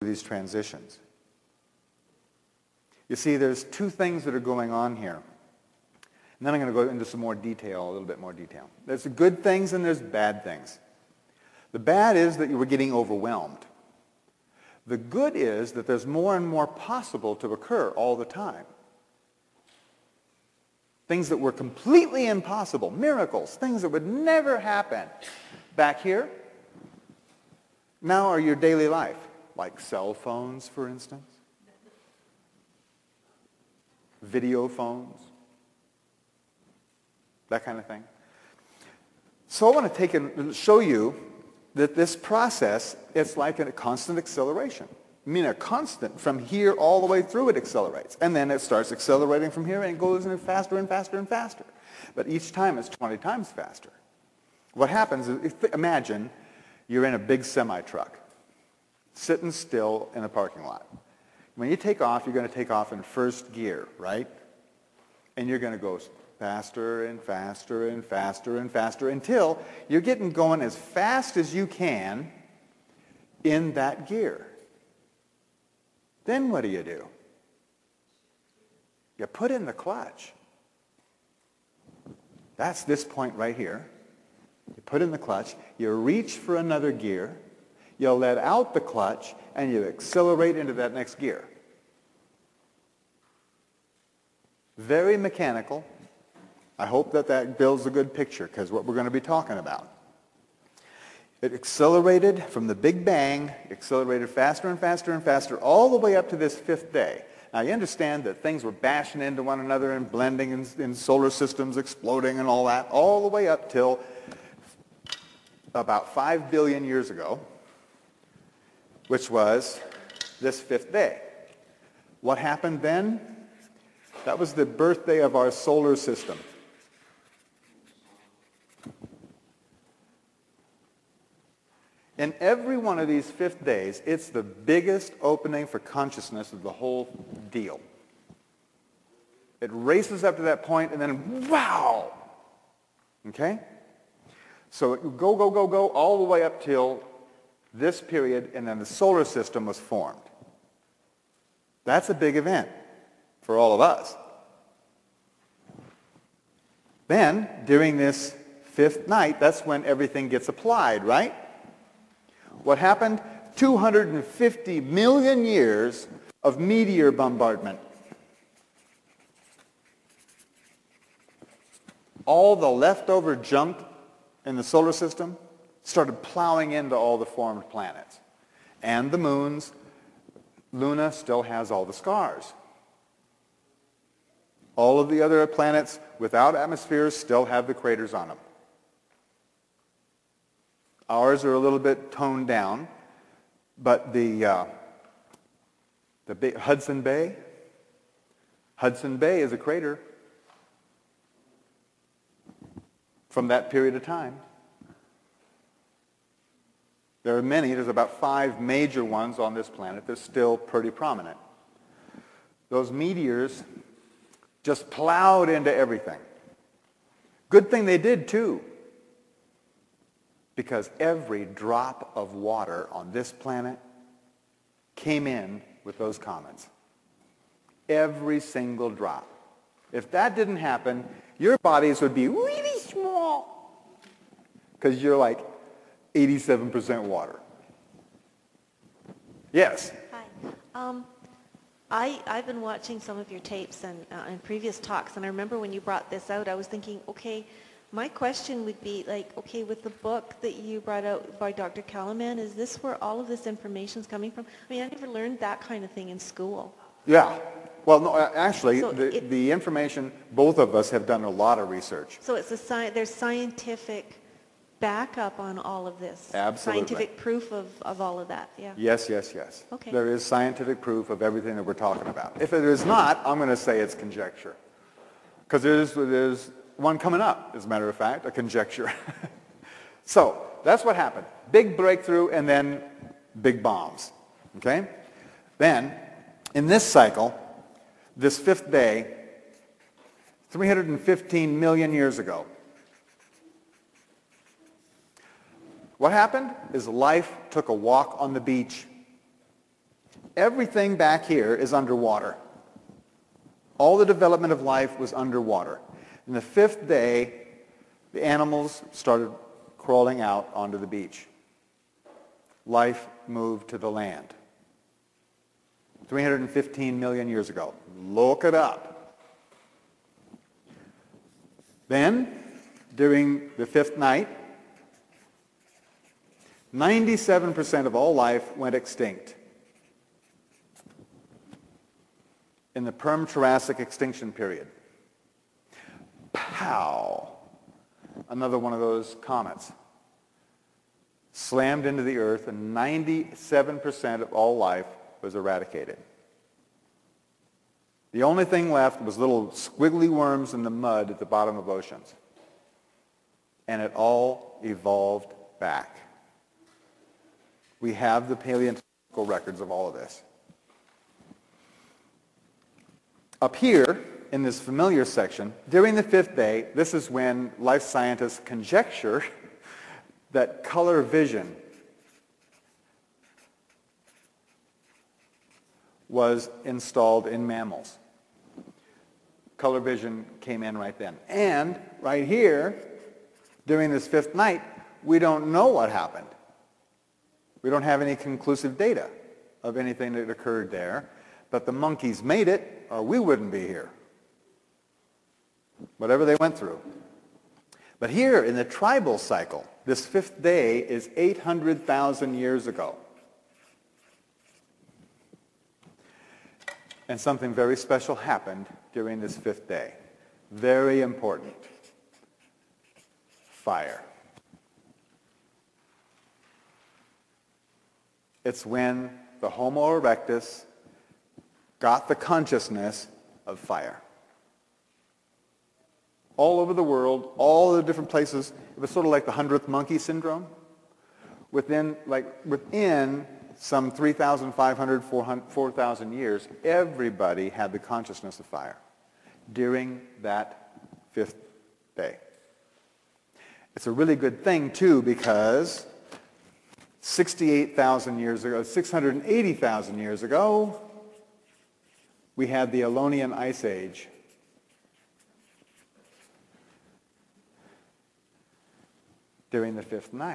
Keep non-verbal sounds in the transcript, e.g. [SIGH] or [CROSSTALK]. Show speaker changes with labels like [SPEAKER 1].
[SPEAKER 1] these transitions. You see, there's two things that are going on here. And then I'm going to go into some more detail, a little bit more detail. There's the good things and there's bad things. The bad is that you were getting overwhelmed. The good is that there's more and more possible to occur all the time. Things that were completely impossible, miracles, things that would never happen back here, now are your daily life, like cell phones, for instance, video phones, that kind of thing. So I want to take and show you that this process, it's like a constant acceleration. I mean, a constant from here all the way through it accelerates. And then it starts accelerating from here and it goes faster and faster and faster. But each time it's 20 times faster. What happens is, imagine you're in a big semi-truck, sitting still in a parking lot. When you take off, you're going to take off in first gear, right? And you're going to go faster and faster and faster and faster until you're getting going as fast as you can in that gear. Then what do you do? You put in the clutch. That's this point right here. You put in the clutch, you reach for another gear, you let out the clutch, and you accelerate into that next gear. Very mechanical, I hope that that builds a good picture because what we're going to be talking about. It accelerated from the Big Bang, accelerated faster and faster and faster all the way up to this fifth day. Now you understand that things were bashing into one another and blending in, in solar systems, exploding and all that, all the way up till about 5 billion years ago, which was this fifth day. What happened then? That was the birthday of our solar system. In every one of these fifth days, it's the biggest opening for consciousness of the whole deal. It races up to that point and then wow! Okay? So go, go, go, go all the way up till this period and then the solar system was formed. That's a big event for all of us. Then, during this fifth night, that's when everything gets applied, right? What happened? 250 million years of meteor bombardment. All the leftover junk in the solar system started plowing into all the formed planets. And the moons, Luna still has all the scars. All of the other planets without atmospheres still have the craters on them. Ours are a little bit toned down, but the, uh, the Hudson Bay, Hudson Bay is a crater from that period of time. There are many, there's about five major ones on this planet that's still pretty prominent. Those meteors just plowed into everything. Good thing they did too because every drop of water on this planet came in with those comets. Every single drop. If that didn't happen, your bodies would be really small because you're like 87% water. Yes?
[SPEAKER 2] Hi. Um, I, I've been watching some of your tapes and, uh, and previous talks, and I remember when you brought this out, I was thinking, okay, my question would be like, okay, with the book that you brought out by Dr. Calleman, is this where all of this information is coming from? I mean, I never learned that kind of thing in school.
[SPEAKER 1] Yeah. Well, no, actually,
[SPEAKER 2] So
[SPEAKER 1] the,
[SPEAKER 2] it-
[SPEAKER 1] the information, both of us have done a lot of research.
[SPEAKER 2] So it's a sci- there's scientific backup on all of this.
[SPEAKER 1] Absolutely.
[SPEAKER 2] Scientific proof of, of all of that, yeah.
[SPEAKER 1] Yes, yes, yes.
[SPEAKER 2] Okay.
[SPEAKER 1] There is scientific proof of everything that we're talking about. If it is not, I'm going to say it's conjecture. Because there's, there's one coming up, as a matter of fact, a conjecture. [LAUGHS] so that's what happened. Big breakthrough and then big bombs. Okay? Then, in this cycle, this fifth day, 315 million years ago, what happened is life took a walk on the beach. Everything back here is underwater. All the development of life was underwater. In the fifth day, the animals started crawling out onto the beach. Life moved to the land. 315 million years ago. Look it up. Then, during the fifth night, 97% of all life went extinct. In the Perm-Triassic extinction period. Pow! Another one of those comets. Slammed into the earth and 97% of all life was eradicated. The only thing left was little squiggly worms in the mud at the bottom of oceans. And it all evolved back. We have the paleontological records of all of this. Up here, in this familiar section, during the fifth day, this is when life scientists conjecture [LAUGHS] that color vision was installed in mammals. Color vision came in right then. And right here, during this fifth night, we don't know what happened. We don't have any conclusive data of anything that occurred there. But the monkeys made it, or we wouldn't be here. Whatever they went through. But here in the tribal cycle, this fifth day is 800,000 years ago. And something very special happened during this fifth day. Very important. Fire. It's when the Homo erectus got the consciousness of fire. All over the world, all the different places, it was sort of like the hundredth monkey syndrome. Within, like, within some 3,500, 4,000 years, everybody had the consciousness of fire during that fifth day. It's a really good thing, too, because 68,000 years ago, 680,000 years ago, we had the Ionian Ice Age. During the fifth night.